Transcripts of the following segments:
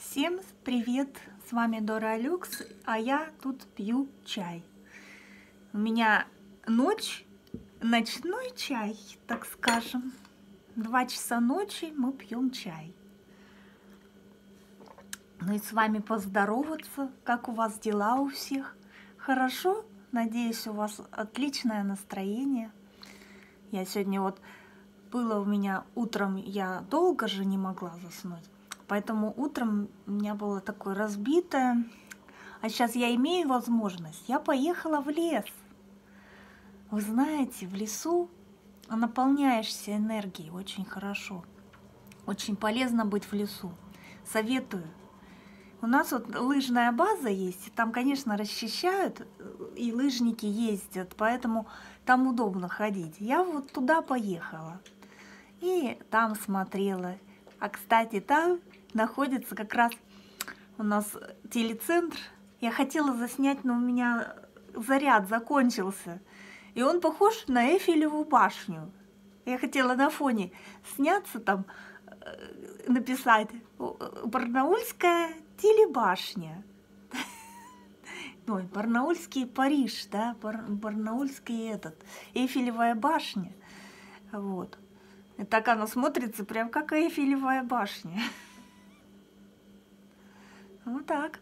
Всем привет! С вами Дора Люкс, а я тут пью чай. У меня ночь, ночной чай, так скажем. Два часа ночи мы пьем чай. Ну и с вами поздороваться, как у вас дела у всех. Хорошо? Надеюсь, у вас отличное настроение. Я сегодня вот было у меня утром, я долго же не могла заснуть. Поэтому утром у меня было такое разбитое. А сейчас я имею возможность. Я поехала в лес. Вы знаете, в лесу наполняешься энергией очень хорошо. Очень полезно быть в лесу. Советую. У нас вот лыжная база есть, там, конечно, расчищают, и лыжники ездят, поэтому там удобно ходить. Я вот туда поехала и там смотрела. А, кстати, там находится как раз у нас телецентр. Я хотела заснять, но у меня заряд закончился. И он похож на Эйфелеву башню. Я хотела на фоне сняться там, э, написать «Барнаульская телебашня». Ой, Барнаульский Париж, да, Бар, Барнаульский этот, Эйфелевая башня. Вот. И так она смотрится прям как Эйфелевая башня. Так.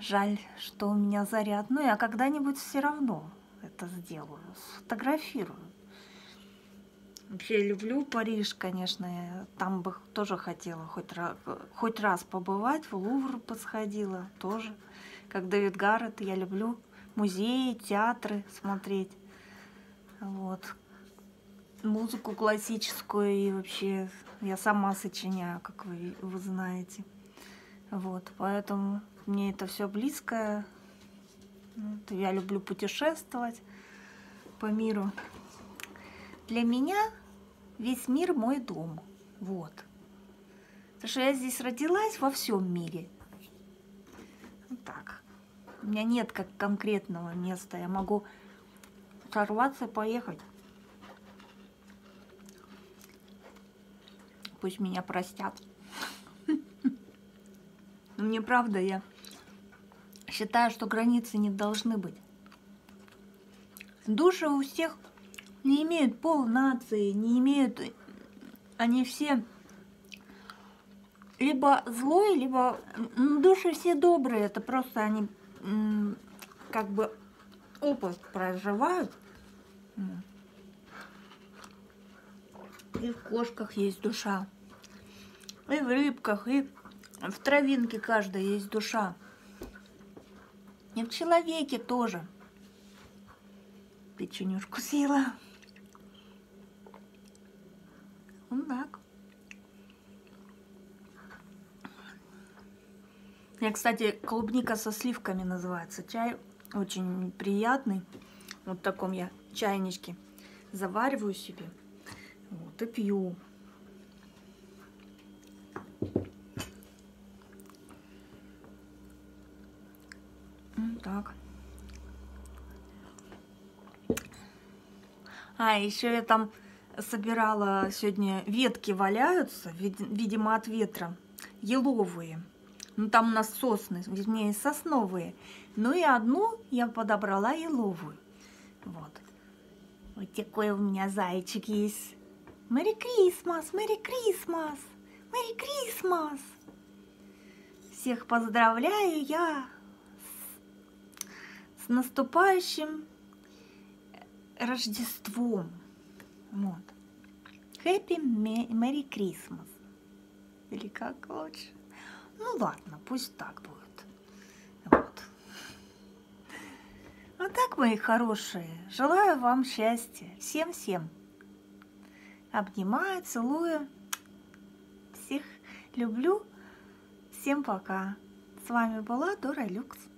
Жаль, что у меня заряд. Но я когда-нибудь все равно это сделаю. Сфотографирую. Вообще люблю Париж, конечно. Там бы тоже хотела хоть хоть раз побывать. В Лувр посходила тоже. Как Дэвид Гаррет. Я люблю музеи, театры смотреть. Вот. Музыку классическую и вообще я сама сочиняю, как вы, вы знаете. Вот, поэтому мне это все близкое. Вот, я люблю путешествовать по миру. Для меня весь мир мой дом. Вот. Потому что я здесь родилась во всем мире. Вот так. У меня нет как конкретного места. Я могу сорваться и поехать. Пусть меня простят. Но мне правда, я считаю, что границы не должны быть. Души у всех не имеют пол нации, не имеют... Они все либо злой, либо... Души все добрые, это просто они как бы опыт проживают. И в кошках есть душа, и в рыбках, и в травинке каждой есть душа. И в человеке тоже. Печенюшку съела. Вот так. Я, кстати, клубника со сливками называется. Чай очень приятный. Вот в таком я чайничке завариваю себе. Вот и пью. Так. А, еще я там собирала сегодня, ветки валяются, видимо, от ветра, еловые. Ну, там у нас сосны, вернее, сосновые. Ну и одну я подобрала еловую. Вот. Вот такой у меня зайчик есть. Мэри Крисмас, Мэри Крисмас, Мэри Крисмас. Всех поздравляю я наступающим Рождеством. Вот. Happy Merry Christmas. Или как лучше? Ну ладно, пусть так будет. Вот. Вот так, мои хорошие. Желаю вам счастья. Всем-всем. Обнимаю, целую. Всех люблю. Всем пока. С вами была Дора Люкс.